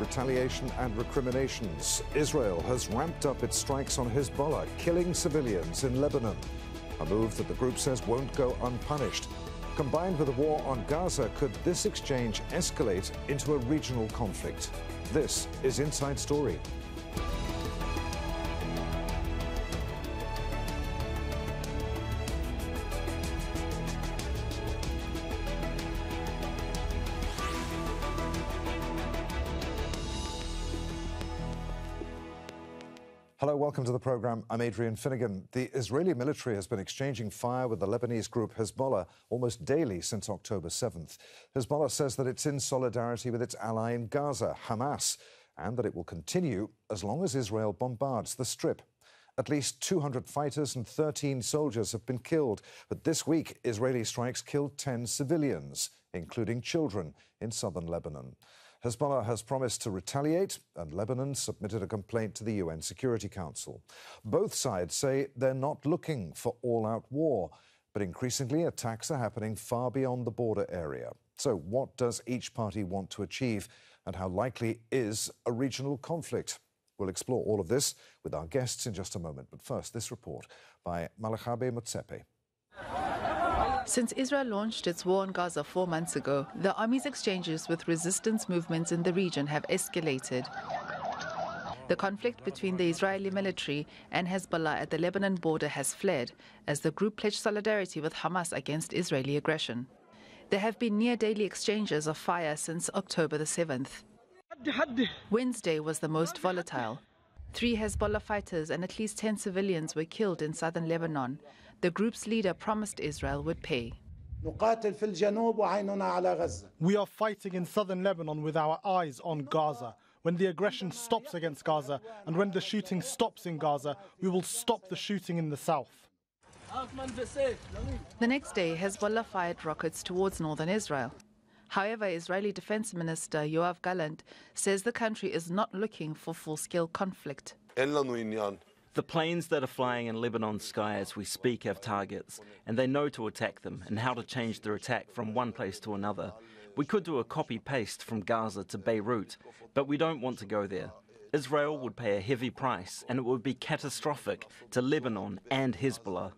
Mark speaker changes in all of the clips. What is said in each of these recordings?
Speaker 1: retaliation and recriminations. Israel has ramped up its strikes on Hezbollah, killing civilians in Lebanon. A move that the group says won't go unpunished. Combined with the war on Gaza, could this exchange escalate into a regional conflict? This is Inside Story. Program. I'm Adrian Finighan. The Israeli military has been exchanging fire with the Lebanese group Hezbollah almost daily since October 7th. Hezbollah says that it's in solidarity with its ally in Gaza, Hamas, and that it will continue as long as Israel bombards the strip. At least 200 fighters and 13 soldiers have been killed, but this week Israeli strikes killed 10 civilians, including children, in southern Lebanon. Hezbollah has promised to retaliate, and Lebanon submitted a complaint to the UN Security Council. Both sides say they're not looking for all out war, but increasingly attacks are happening far beyond the border area. So, what does each party want to achieve, and how likely is a regional conflict? We'll explore all of this with our guests in just a moment. But first, this report by Malachabe Motsepe.
Speaker 2: Since Israel launched its war on Gaza four months ago, the army's exchanges with resistance movements in the region have escalated. The conflict between the Israeli military and Hezbollah at the Lebanon border has fled as the group pledged solidarity with Hamas against Israeli aggression. There have been near daily exchanges of fire since October the 7th. Wednesday was the most volatile. Three Hezbollah fighters and at least 10 civilians were killed in southern Lebanon. The group's leader promised Israel would pay.
Speaker 3: We are fighting in southern Lebanon with our eyes on Gaza. When the aggression stops against Gaza and when the shooting stops in Gaza, we will stop the shooting in the south.
Speaker 2: The next day, Hezbollah fired rockets towards northern Israel. However, Israeli Defense Minister Yoav Gallant says the country is not looking for full scale conflict.
Speaker 4: The planes that are flying in Lebanon's sky as we speak have targets, and they know to attack them and how to change their attack from one place to another. We could do a copy paste from Gaza to Beirut, but we don't want to go there. Israel would pay a heavy price, and it would be catastrophic to Lebanon and Hezbollah.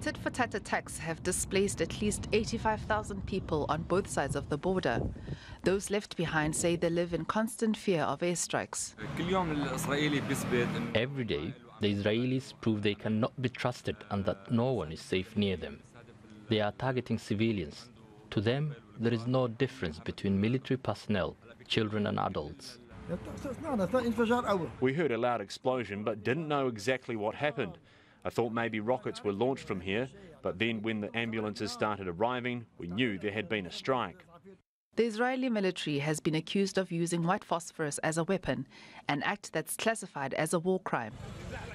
Speaker 2: The tit for tat attacks have displaced at least 85,000 people on both sides of the border. Those left behind say they live in constant fear of airstrikes.
Speaker 5: Every day, the Israelis prove they cannot be trusted and that no one is safe near them. They are targeting civilians. To them, there is no difference between military personnel, children, and adults.
Speaker 6: We heard a loud explosion but didn't know exactly what happened. I thought maybe rockets were launched from here, but then when the ambulances started arriving, we knew there had been a strike.
Speaker 2: The Israeli military has been accused of using white phosphorus as a weapon, an act that's classified as a war crime.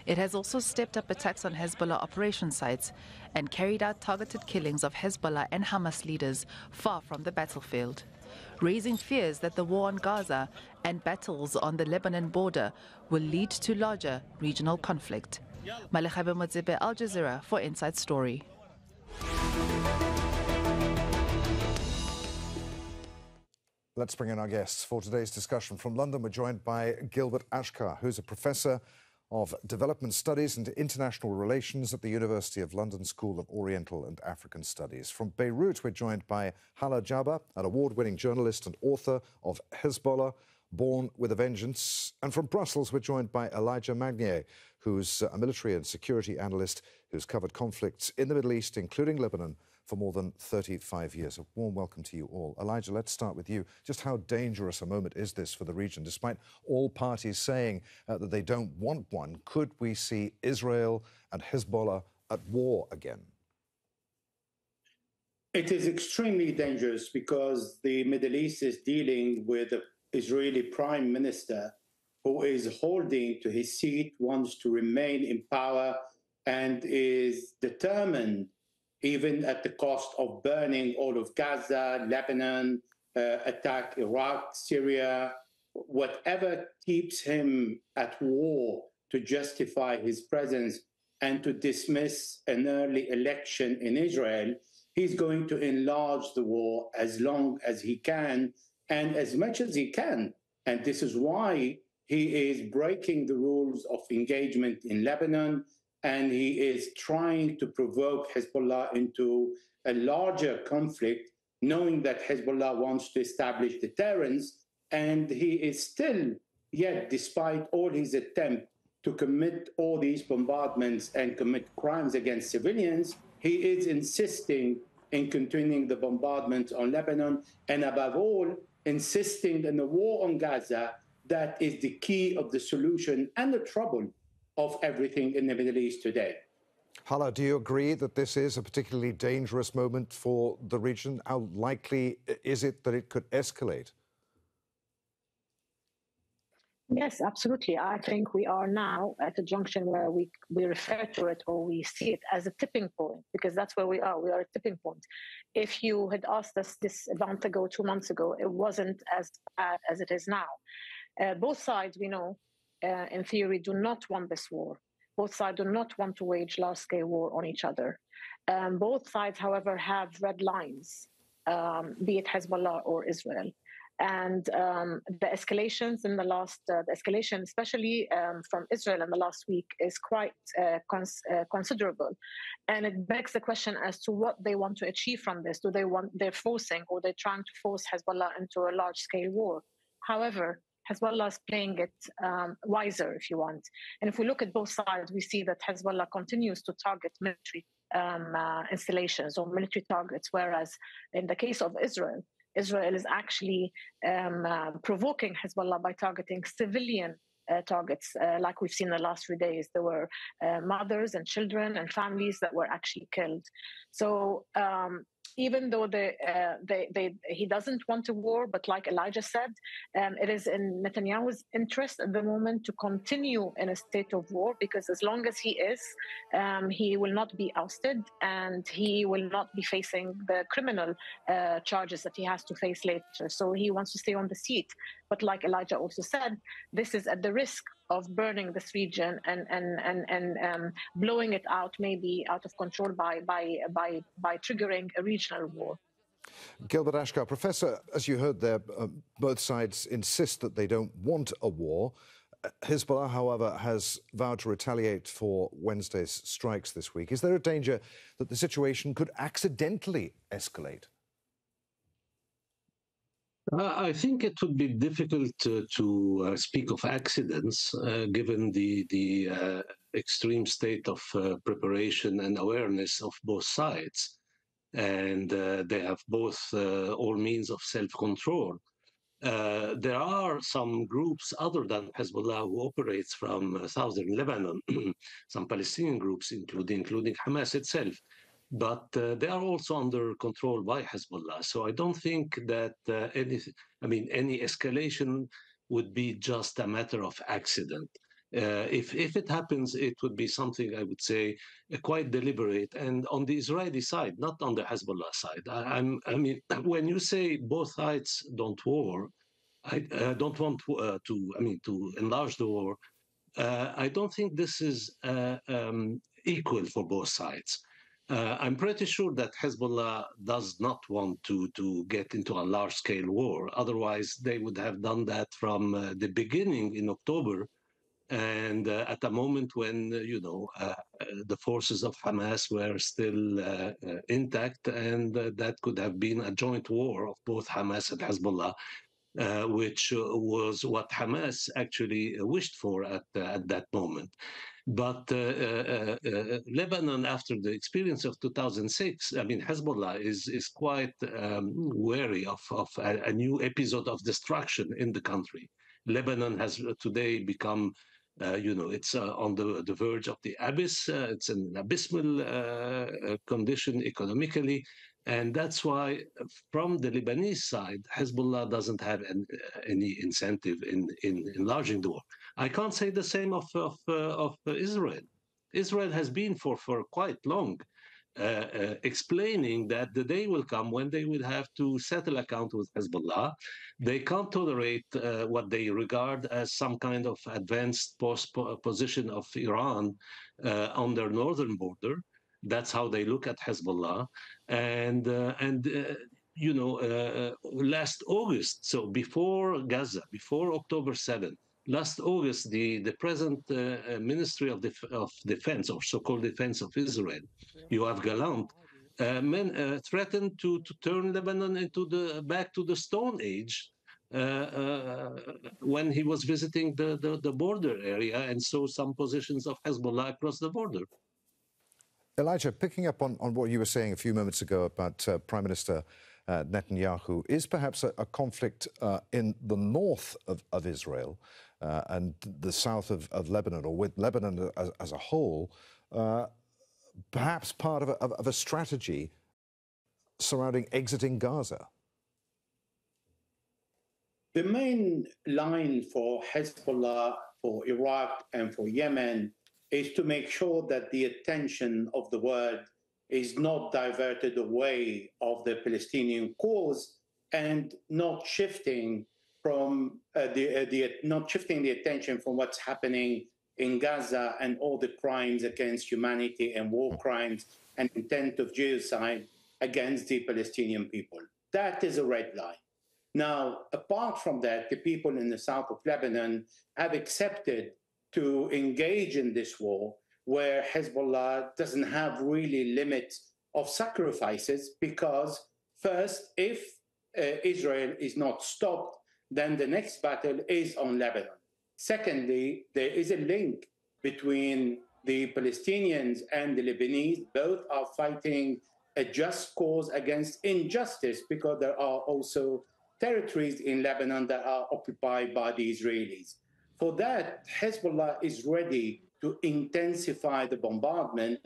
Speaker 2: It has also stepped up attacks on Hezbollah operation sites and carried out targeted killings of Hezbollah and Hamas leaders far from the battlefield, raising fears that the war on Gaza and battles on the Lebanon border will lead to larger regional conflict. Malekhabe Modzebe, Al Jazeera for Inside Story.
Speaker 1: Let's bring in our guests for today's discussion. From London, we're joined by Gilbert Achcar, who's a professor of Development Studies and International Relations at the University of London School of Oriental and African Studies. From Beirut, we're joined by Hala Jaber, an award winning journalist and author of Hezbollah, Born with a Vengeance. And from Brussels, we're joined by Elijah Magnier, who's a military and security analyst who's covered conflicts in the Middle East, including Lebanon, for more than 35 years. A warm welcome to you all. Elijah, let's start with you. Just how dangerous a moment is this for the region? Despite all parties saying uh, that they don't want one, could we see Israel and Hezbollah at war again?
Speaker 7: It is extremely dangerous because the Middle East is dealing with an Israeli prime minister who is holding to his seat, wants to remain in power, and is determined even at the cost of burning all of Gaza, Lebanon, uh, attack Iraq, Syria, whatever keeps him at war to justify his presence and to dismiss an early election in Israel, he's going to enlarge the war as long as he can and as much as he can. And this is why he is breaking the rules of engagement in Lebanon, and he is trying to provoke Hezbollah into a larger conflict, knowing that Hezbollah wants to establish deterrence. And he is still, yet, despite all his attempt to commit all these bombardments and commit crimes against civilians, he is insisting in continuing the bombardment on Lebanon, and above all, insisting in the war on Gaza that is the key of the solution and the trouble of everything in the Middle East today.
Speaker 1: Hala, do you agree that this is a particularly dangerous moment for the region? How likely is it that it could escalate?
Speaker 8: Yes, absolutely. I think we are now at a junction where we, we refer to it or we see it as a tipping point because that's where we are. We are a tipping point. If you had asked us this a month ago, two months ago, it wasn't as bad as it is now. Uh, both sides, we know, uh, in theory, do not want this war. Both sides do not want to wage large scale war on each other. Um, both sides, however, have red lines, um, be it Hezbollah or Israel and um, the escalations in the last uh, the escalation especially um, from israel in the last week is quite uh, cons- uh, considerable and it begs the question as to what they want to achieve from this do they want they're forcing or they're trying to force hezbollah into a large scale war however Hezbollah is playing it um, wiser, if you want. And if we look at both sides, we see that Hezbollah continues to target military um, uh, installations or military targets, whereas in the case of Israel, Israel is actually um, uh, provoking Hezbollah by targeting civilian uh, targets, uh, like we've seen the last few days. There were uh, mothers and children and families that were actually killed. So um, even though uh, they, they, he doesn't want a war, but like Elijah said, um, it is in Netanyahu's interest at the moment to continue in a state of war because as long as he is, um, he will not be ousted and he will not be facing the criminal uh, charges that he has to face later. So he wants to stay on the seat. But like Elijah also said, this is at the risk of burning this region and and and and um, blowing it out maybe out of control by by by by triggering a regional war.
Speaker 1: Gilbert Achcar, Professor, as you heard there, uh, both sides insist that they don't want a war. Hezbollah, however, has vowed to retaliate for Wednesday's strikes this week. Is there a danger that the situation could accidentally escalate?
Speaker 9: Uh, I think it would be difficult to, to uh, speak of accidents uh, given the, the uh, extreme state of uh, preparation and awareness of both sides. And uh, they have both all means of self control. there are some groups other than Hezbollah who operates from southern Lebanon, some Palestinian groups, including, including Hamas itself, but uh, they are also under control by Hezbollah. So I don't think that uh, any, I mean, any escalation would be just a matter of accident. Uh, if if it happens, it would be something I would say uh, quite deliberate, and on the Israeli side, not on the Hezbollah side. I, am I mean, when you say both sides don't war, I uh, don't want to, uh, to, I mean, to enlarge the war. I don't think this is um, equal for both sides. Uh, I'm pretty sure that Hezbollah does not want to, to get into a large scale war. Otherwise, they would have done that from uh, the beginning in October. And uh, at a moment when, uh, you know, uh, uh, the forces of Hamas were still intact, and that could have been a joint war of both Hamas and Hezbollah. Which was what Hamas actually wished for at, at that moment. But uh, uh, uh, Lebanon, after the experience of 2006, I mean, Hezbollah is is quite um, wary of, of a, a, new episode of destruction in the country. Lebanon has today become uh, you know, it's uh, on the, the verge of the abyss. Uh, it's an abysmal condition economically. And that's why, from the Lebanese side, Hezbollah doesn't have an, any incentive in, in enlarging the war. I can't say the same of of, uh, of Israel. Israel has been for for quite long uh, uh, explaining that the day will come when they will have to settle account with Hezbollah. They can't tolerate uh, what they regard as some kind of advanced post position of Iran uh, on their northern border. That's how they look at Hezbollah, and uh, and you know, uh, last August, so before Gaza, before October 7th, last August, the, the present uh, uh Ministry of, Def- of Defense, or so-called Defense of Israel, Yoav Gallant, uh, men, uh, threatened to, to turn Lebanon into the back to the Stone Age uh, uh, when he was visiting the, the, the, border area and saw some positions of Hezbollah across the border.
Speaker 1: Elijah, picking up on, on what you were saying a few moments ago about uh, Prime Minister uh, Netanyahu, is perhaps a, a conflict uh, in the north of, of Israel uh, and the south of, of, Lebanon, or with Lebanon as, as a whole, uh, perhaps part of a, of a strategy surrounding exiting Gaza?
Speaker 7: The main line for Hezbollah, for Iraq, and for Yemen is to make sure that the attention of the world is not diverted away of the Palestinian cause and not shifting from uh, the, uh, the not shifting the attention from what's happening in Gaza and all the crimes against humanity and war crimes and intent of genocide against the Palestinian people. That is a red line. Now, apart from that, the people in the south of Lebanon have accepted to engage in this war where Hezbollah doesn't have really limits of sacrifices because first, if uh, Israel is not stopped, then the next battle is on Lebanon. Secondly, there is a link between the Palestinians and the Lebanese. Both are fighting a just cause against injustice because there are also territories in Lebanon that are occupied by the Israelis. For that, Hezbollah is ready to intensify the bombardment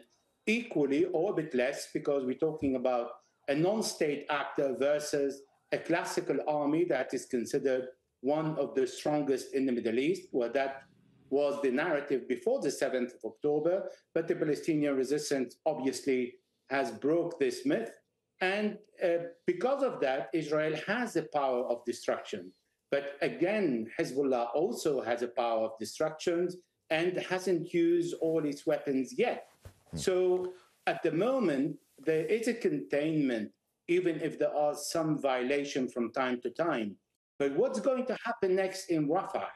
Speaker 7: equally or a bit less because we're talking about a non state actor versus a classical army that is considered one of the strongest in the Middle East, where that was the narrative before the 7th of October. But the Palestinian resistance obviously has broke this myth. And uh, because of that, Israel has the power of destruction. But again, Hezbollah also has a power of destruction and hasn't used all its weapons yet. Hmm. So at the moment, there is a containment, even if there are some violation from time to time. But what's going to happen next in Rafah?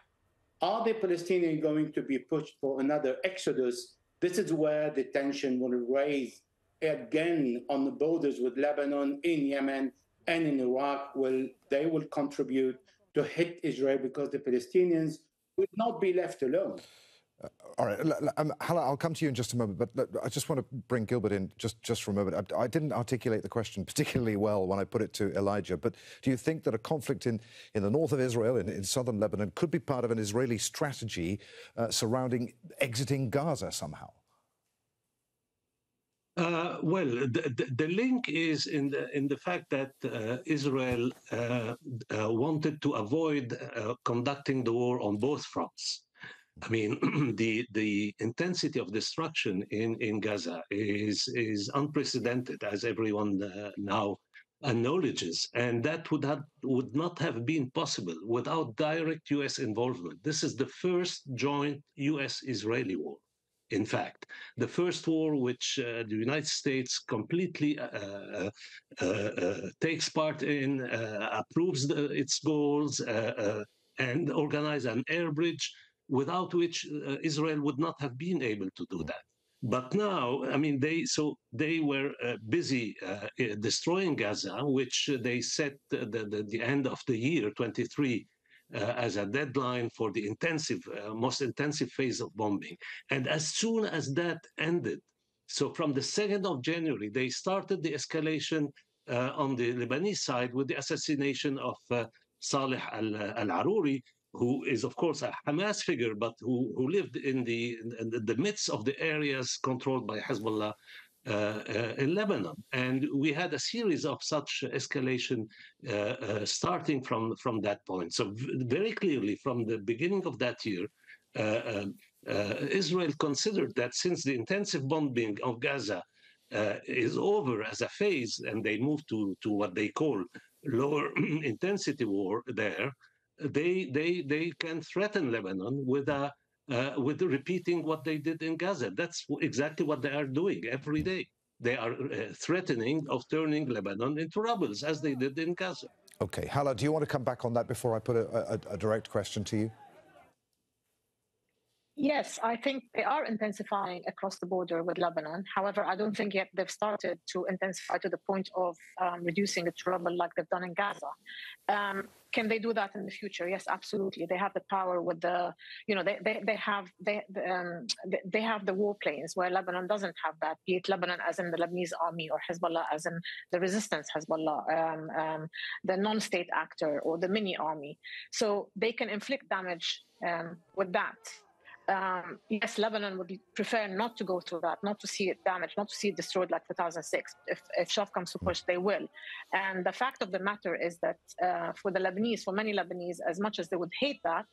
Speaker 7: Are the Palestinians going to be pushed for another exodus? This is where the tension will raise again on the borders with Lebanon, in Yemen, and in Iraq. Will they will contribute to hit Israel because the Palestinians will not be left alone.
Speaker 1: Uh, all right, um, Hala, I'll come to you in just a moment, but I just want to bring Gilbert in just, just for a moment. I, I, didn't articulate the question particularly well when I put it to Elijah, but do you think that a conflict in, in the north of Israel, in, in southern Lebanon, could be part of an Israeli strategy uh, surrounding exiting Gaza somehow?
Speaker 9: Uh, well, the, the, link is in the in the fact that uh, Israel uh, uh wanted to avoid uh, conducting the war on both fronts. I mean, the the intensity of destruction in, in Gaza is is unprecedented, as everyone uh, now acknowledges, and that would have would not have been possible without direct U.S. involvement. This is the first joint U.S.-Israeli war in fact. The first war, which uh, the United States completely uh, uh, uh, uh takes part in, approves the, its goals, and organize an air bridge, without which Israel would not have been able to do that. But now, I mean, they so they were uh, busy uh, destroying Gaza, which they set the, the, the, end of the year 23 uh, as a deadline for the intensive, uh, most intensive phase of bombing. And as soon as that ended, so from the 2nd of January, they started the escalation uh, on the Lebanese side with the assassination of uh, Saleh al-Aruri, who is, of course, a Hamas figure, but who, who lived in the, in the midst of the areas controlled by Hezbollah uh, uh, in Lebanon. And we had a series of such escalation uh, starting from, from that point. So, very clearly, from the beginning of that year, um, Israel considered that since the intensive bombing of Gaza uh, is over as a phase and they move to, to what they call lower intensity war there, they, they, they can threaten Lebanon with a uh, with repeating what they did in Gaza. That's exactly what they are doing every day. they are uh, threatening of turning Lebanon into rubble, as they did in Gaza.
Speaker 1: Okay, Hala, do you want to come back on that before I put a, a, a direct question to you?
Speaker 8: Yes, I think they are intensifying across the border with Lebanon. However, I don't think yet they've started to intensify to the point of um, reducing to rubble like they've done in Gaza. Um, can they do that in the future? Yes, absolutely. They have the power with the, you know, they they, they have they um, they have the warplanes where Lebanon doesn't have that. Be it Lebanon as in the Lebanese army or Hezbollah as in the resistance Hezbollah, um, um, the non-state actor or the mini army. So they can inflict damage um, with that um, yes, Lebanon would prefer not to go through that, not to see it damaged, not to see it destroyed like 2006. If, if shove comes to push, they will. And the fact of the matter is that uh, for the Lebanese, for many Lebanese, as much as they would hate that,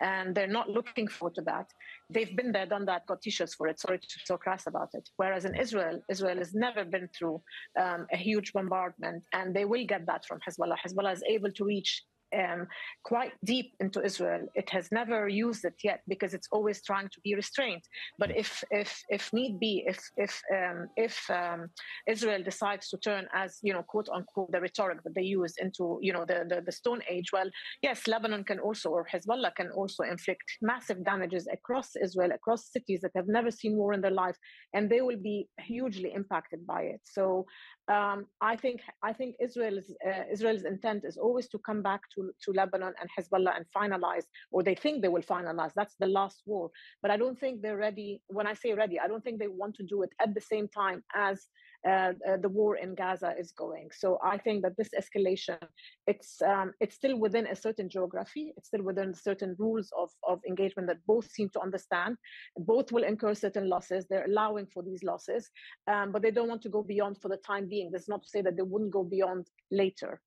Speaker 8: and they're not looking forward to that. They've been there, done that, got t-shirts for it. Sorry to so crass about it. Whereas in Israel, Israel has never been through um, a huge bombardment, and they will get that from Hezbollah. Hezbollah is able to reach um, quite deep into Israel. It has never used it yet because it's always trying to be restrained. But if if if need be, if if um, if um, Israel decides to turn as you know quote unquote the rhetoric that they use into you know the, the the Stone Age, well, yes, Lebanon can also or Hezbollah can also inflict massive damages across Israel, across cities that have never seen war in their life, and they will be hugely impacted by it. So um, I think I think Israel's uh, Israel's intent is always to come back to, to Lebanon and Hezbollah and finalize, or they think they will finalize. That's the last war. But I don't think they're ready. When I say ready, I don't think they want to do it at the same time as uh, uh, the war in Gaza is going. So I think that this escalation, it's um, it's still within a certain geography. It's still within certain rules of of engagement that both seem to understand. Both will incur certain losses. They're allowing for these losses, um, but they don't want to go beyond for the time being. That's not to say that they wouldn't go beyond later.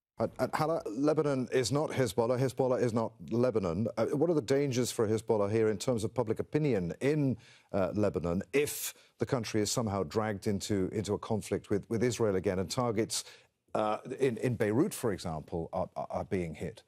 Speaker 1: Hala, Lebanon is not Hezbollah. Hezbollah is not Lebanon. Uh, what are the dangers for Hezbollah here in terms of public opinion in uh, Lebanon if the country is somehow dragged into, into a conflict with, with Israel again and targets uh, in, in Beirut, for example, are, are being hit?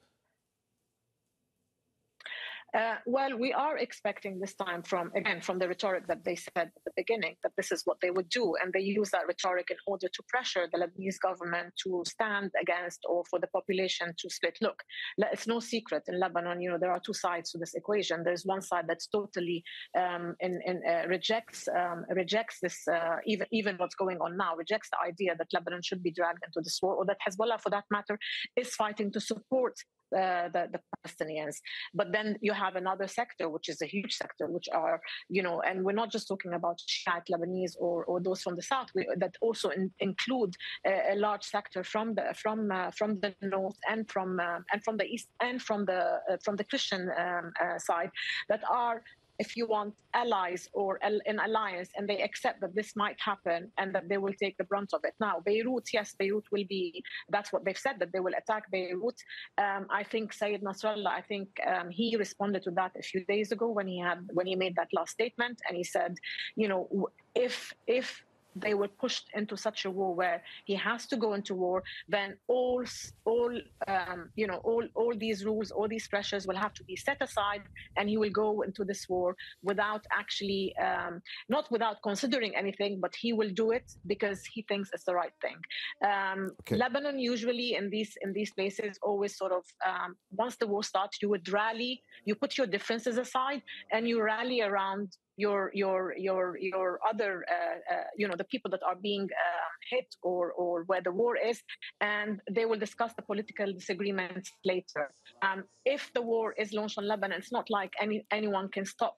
Speaker 8: Uh, well, we are expecting this time from, again, from the rhetoric that they said at the beginning, that this is what they would do. And they use that rhetoric in order to pressure the Lebanese government to stand against or for the population to split. Look, it's no secret in Lebanon, you know, there are two sides to this equation. There's one side that's totally um, in, in, uh, rejects um, rejects this, uh, even, even what's going on now, rejects the idea that Lebanon should be dragged into this war, or that Hezbollah, for that matter, is fighting to support uh, the, the Palestinians. But then you have another sector, which is a huge sector, which are, you know, and we're not just talking about Shiite Lebanese or, or those from the south, we, that also in, include a, a, large sector from the from uh, from the north and from uh, and from the east and from the uh, from the Christian um, uh, side that are if you want allies or an alliance and they accept that this might happen and that they will take the brunt of it. Now, Beirut, yes, Beirut will be, that's what they've said, that they will attack Beirut. Um, I think Sayyid Nasrallah, I think um, he responded to that a few days ago when he had, when he made that last statement and he said, you know, if, if they were pushed into such a war where he has to go into war, then all all um, you know all all these rules, all these pressures will have to be set aside, and he will go into this war without actually um, not without considering anything, but he will do it because he thinks it's the right thing. Um, okay. Lebanon usually in these in these places always sort of um, once the war starts, you would rally, you put your differences aside, and you rally around your your your your other uh, uh, you know the people that are being uh, hit or or where the war is and they will discuss the political disagreements later. Um, if the war is launched on lebanon it's not like any anyone can stop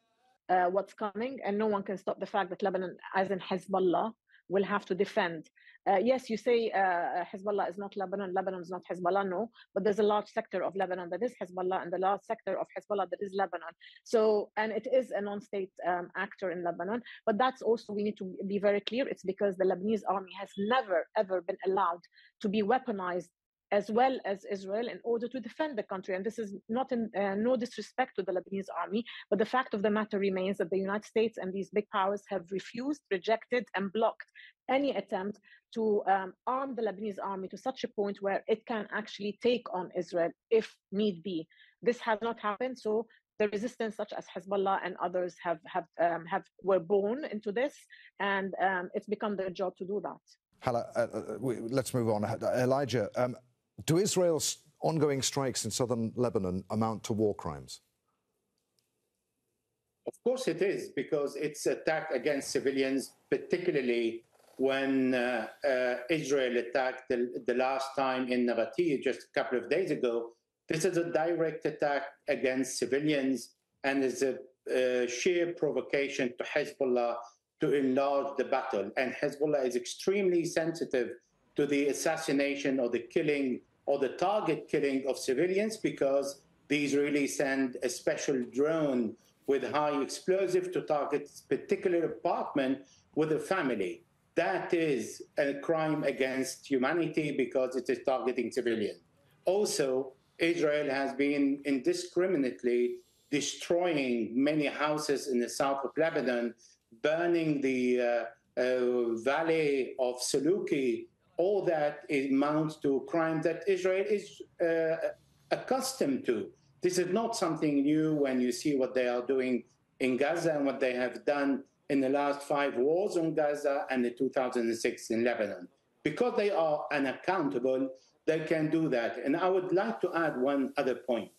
Speaker 8: uh, what's coming and no one can stop the fact that lebanon as in hezbollah will have to defend uh, yes, you say uh, Hezbollah is not Lebanon, Lebanon is not Hezbollah, no, but there's a large sector of Lebanon that is Hezbollah and the large sector of Hezbollah that is Lebanon. So, and it is a non-state um, actor in Lebanon, but that's also, we need to be very clear, it's because the Lebanese army has never, ever been allowed to be weaponized as well as Israel in order to defend the country. And this is not in uh, no disrespect to the Lebanese army, but the fact of the matter remains that the United States and these big powers have refused, rejected, and blocked any attempt to um, arm the Lebanese army to such a point where it can actually take on Israel if need be. This has not happened. So the resistance, such as Hezbollah and others, have have um, have were born into this, and um, it's become their job to do that.
Speaker 1: Hala, uh, uh, let's move on. Elijah, um, do Israel's ongoing strikes in southern Lebanon amount to war crimes?
Speaker 7: Of course it is, because it's attack against civilians, particularly when uh, uh, Israel attacked the, the, last time in Nabatieh just a couple of days ago. This is a direct attack against civilians and is a uh, sheer provocation to Hezbollah to enlarge the battle. And Hezbollah is extremely sensitive to the assassination or the killing or the target killing of civilians because the Israelis send a special drone with high explosive to target a particular apartment with a family. That is a crime against humanity because it is targeting civilians. Also, Israel has been indiscriminately destroying many houses in the south of Lebanon, burning the uh, uh, valley of Saluki. All that amounts to crime that Israel is uh, accustomed to. This is not something new when you see what they are doing in Gaza and what they have done in the last five wars on Gaza and the 2006 in Lebanon. Because they are unaccountable, they can do that. And I would like to add one other point.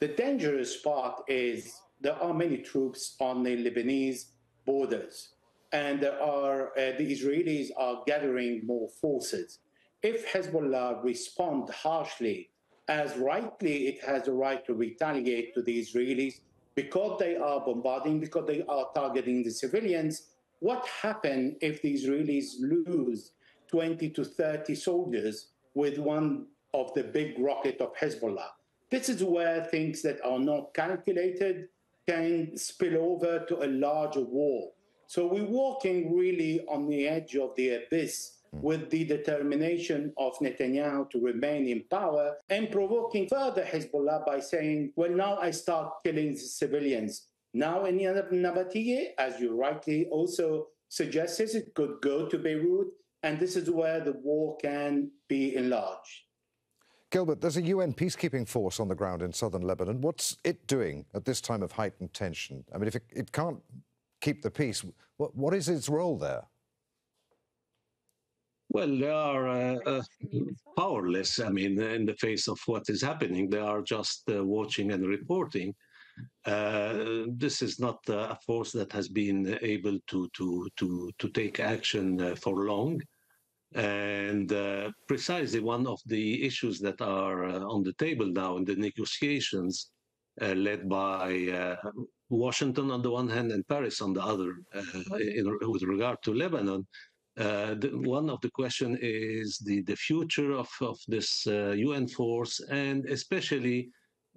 Speaker 7: The dangerous part is there are many troops on the Lebanese borders, and are uh, the Israelis are gathering more forces. If Hezbollah respond harshly as rightly it has the right to retaliate to the Israelis because they are bombarding, because they are targeting the civilians. What happens if the Israelis lose 20 to 30 soldiers with one of the big rocket of Hezbollah? This is where things that are not calculated can spill over to a larger war. So we're walking really on the edge of the abyss mm. with the determination of Netanyahu to remain in power and provoking further Hezbollah by saying, well, now I start killing the civilians. Now in Nabatieh, as you rightly also suggested, it could go to Beirut, and this is where the war can be enlarged.
Speaker 1: Gilbert, there's a UN peacekeeping force on the ground in southern Lebanon. What's it doing at this time of heightened tension? I mean, if it, it can't keep the peace, what, what is its role there?
Speaker 9: Well, they are uh, uh, powerless. I mean, in the face of what is happening, they are just uh, watching and reporting. Uh, this is not a force that has been able to to to to take action uh, for long. And uh, precisely one of the issues that are on the table now in the negotiations led by Washington on the one hand and Paris on the other, in, with regard to Lebanon, uh, the, one of the question is the, the future of, of this uh, UN force and especially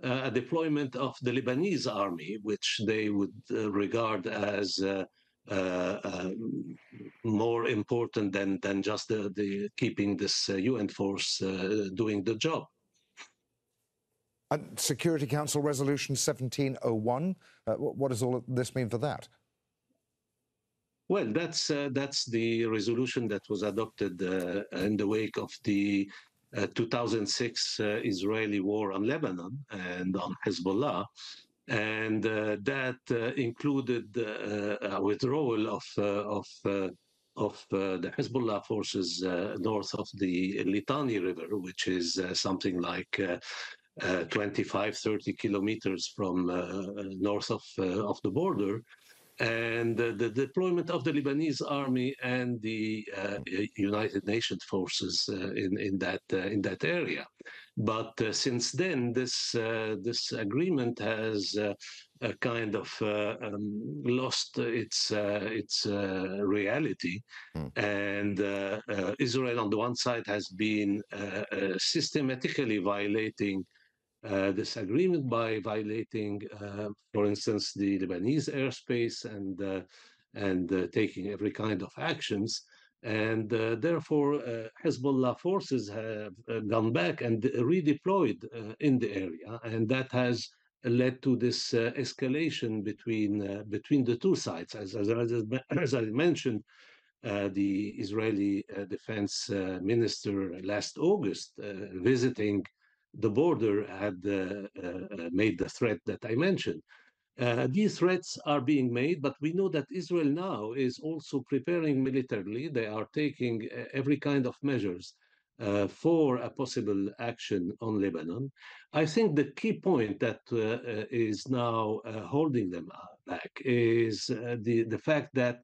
Speaker 9: uh, a deployment of the Lebanese army, which they would uh, regard as uh, uh, more important than, than just the, the keeping this UN force doing the job.
Speaker 1: And Security Council Resolution 1701, what does all of this mean for that?
Speaker 9: Well, that's uh, that's the resolution that was adopted uh, in the wake of the uh, 2006 uh, Israeli war on Lebanon and on Hezbollah, and uh, that uh, included a withdrawal of of of the Hezbollah forces north of the Litani River, which is something like. Uh, 25, 30 kilometers from uh, north of, uh, of the border, and uh, the deployment of the Lebanese army and the uh, United Nations forces uh, in in that uh, in that area. But uh, since then, this uh, this agreement has a kind of um, lost its its reality, mm. and Israel on the one side has been systematically violating uh, this agreement by violating, uh, for instance, the Lebanese airspace and uh, and uh, taking every kind of actions. And uh, therefore, Hezbollah forces have gone back and redeployed in the area, and that has led to this escalation between between the two sides. As as, as I mentioned, uh, the Israeli uh, defense uh, minister last August visiting the border had made the threat that I mentioned. Uh, these threats are being made, but we know that Israel now is also preparing militarily. They are taking uh, every kind of measures uh, for a possible action on Lebanon. I think the key point that uh, uh is now uh, holding them back is the, the fact that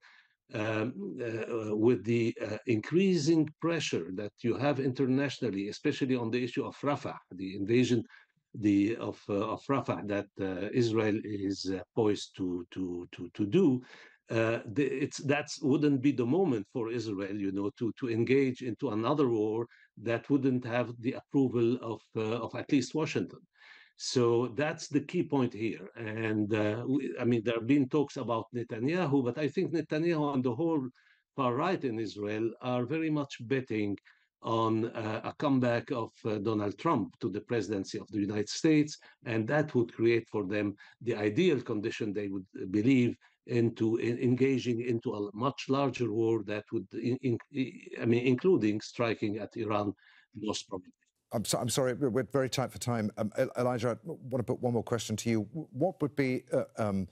Speaker 9: um, with the increasing pressure that you have internationally, especially on the issue of Rafah, the invasion the of uh, of Rafah that uh, Israel is uh, poised to to to to do. The, it's that's wouldn't be the moment for Israel, you know, to to engage into another war that wouldn't have the approval of of at least Washington. So that's the key point here. And uh, I mean, there have been talks about Netanyahu, but I think Netanyahu and the whole far right in Israel are very much betting on uh, a comeback of uh, Donald Trump to the presidency of the United States, and that would create for them the ideal condition they would believe into in, engaging into a much larger war that would, in, in, I mean, including striking at Iran most probably.
Speaker 1: I'm, so, I'm sorry, we're very tight for time. Um, Elijah, I want to put one more question to you. What would be uh, um,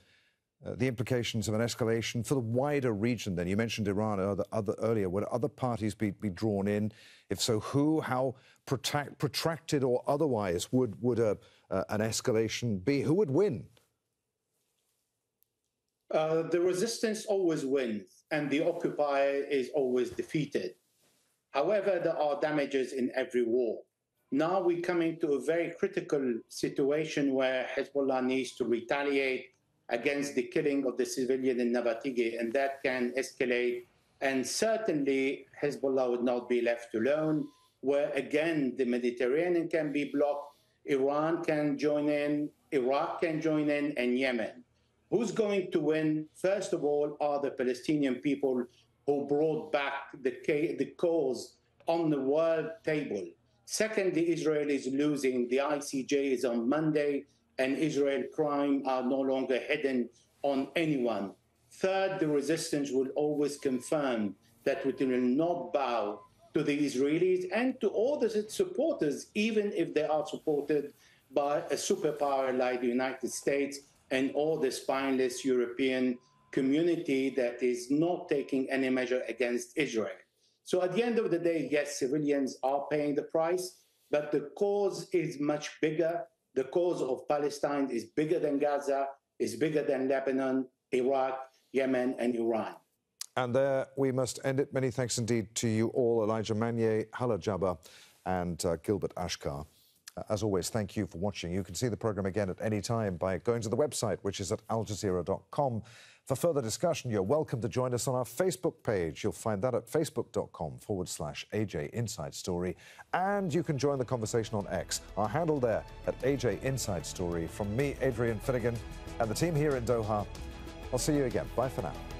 Speaker 1: uh, the implications of an escalation for the wider region then? You mentioned Iran other, other, earlier. Would other parties be, be drawn in? If so, who? How protract, protracted or otherwise would, would a, uh, an escalation be? Who would win?
Speaker 7: Uh, the resistance always wins, and the occupier is always defeated. However, there are damages in every war. Now we're coming to a very critical situation where Hezbollah needs to retaliate against the killing of the civilian in Nabatieh, and that can escalate. And certainly, Hezbollah would not be left alone, where again, the Mediterranean can be blocked, Iran can join in, Iraq can join in, and Yemen. Who's going to win? First of all, are the Palestinian people who brought back the, the cause on the world table. Second, the Israelis losing. The ICJ is on Monday and Israel crime are no longer hidden on anyone. Third, the resistance will always confirm that we will not bow to the Israelis and to all the supporters, even if they are supported by a superpower like the United States and all the spineless European community that is not taking any measure against Israel. So at the end of the day, yes, civilians are paying the price, but the cause is much bigger the cause of Palestine is bigger than Gaza, is bigger than Lebanon, Iraq, Yemen, and Iran.
Speaker 1: And there we must end it. Many thanks indeed to you all, Elijah Magnier, Hala Jaber, and uh, Gilbert Achcar. Uh, as always, thank you for watching. You can see the program again at any time by going to the website, which is at aljazeera.com. For further discussion, you're welcome to join us on our Facebook page. You'll find that at facebook.com forward slash AJ Inside Story. And you can join the conversation on X, our handle there at AJ Inside Story. From me, Adrian Finighan, and the team here in Doha, I'll see you again. Bye for now.